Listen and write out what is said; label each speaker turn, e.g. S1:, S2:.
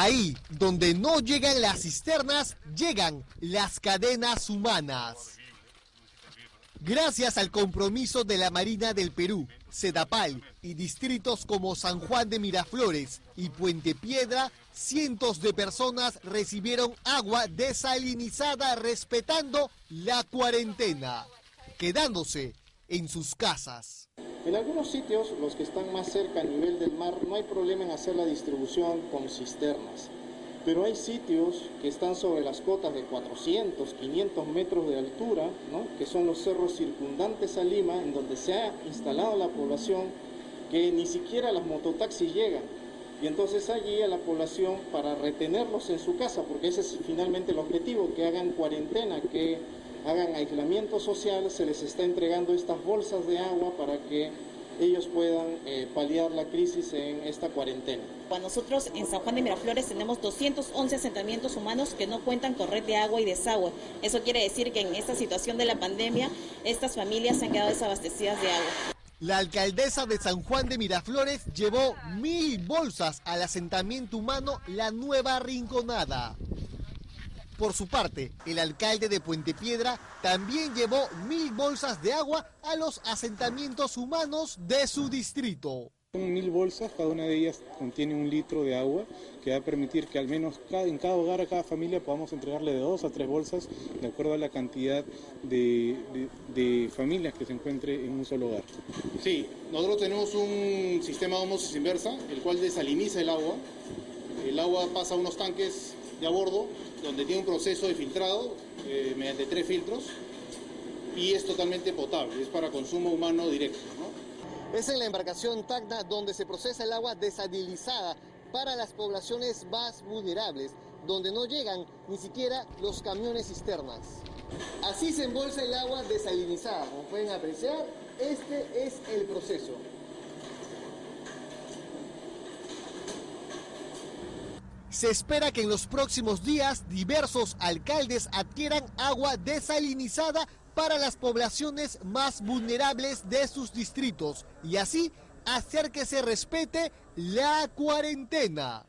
S1: Ahí donde no llegan las cisternas, llegan las cadenas humanas. Gracias al compromiso de la Marina del Perú, Sedapal y distritos como San Juan de Miraflores y Puente Piedra, cientos de personas recibieron agua desalinizada respetando la cuarentena, quedándose en sus casas.
S2: En algunos sitios, los que están más cerca a nivel del mar, no hay problema en hacer la distribución con cisternas. Pero hay sitios que están sobre las cotas de 400, 500 metros de altura, que son los cerros circundantes a Lima, en donde se ha instalado la población, que ni siquiera las mototaxis llegan. Y entonces allí a la población, para retenerlos en su casa, porque ese es finalmente el objetivo, que hagan cuarentena, que hagan aislamiento social, se les está entregando estas bolsas de agua para que ellos puedan eh, paliar la crisis en esta cuarentena.
S3: Nosotros en San Juan de Miraflores tenemos 211 asentamientos humanos que no cuentan con red de agua y desagüe. Eso quiere decir que en esta situación de la pandemia estas familias se han quedado desabastecidas de agua.
S1: La alcaldesa de San Juan de Miraflores llevó mil bolsas al asentamiento humano La Nueva Rinconada. Por su parte, el alcalde de Puente Piedra también llevó mil bolsas de agua a los asentamientos humanos de su distrito.
S4: Son mil bolsas, cada una de ellas contiene un litro de agua que va a permitir que al menos en cada hogar, a cada familia podamos entregarle de dos a tres bolsas de acuerdo a la cantidad de, de familias que se encuentre en un solo hogar.
S5: Sí, nosotros tenemos un sistema de osmosis inversa, el cual desaliniza el agua. El agua pasa a unos tanques de a bordo donde tiene un proceso de filtrado eh, mediante tres filtros y es totalmente potable, es para consumo humano directo.
S1: Es en la embarcación Tacna donde se procesa el agua desalinizada para las poblaciones más vulnerables, donde no llegan ni siquiera los camiones cisternas. Así se embolsa el agua desalinizada, como pueden apreciar, este es el proceso. Se espera que en los próximos días diversos alcaldes adquieran agua desalinizada para las poblaciones más vulnerables de sus distritos y así hacer que se respete la cuarentena.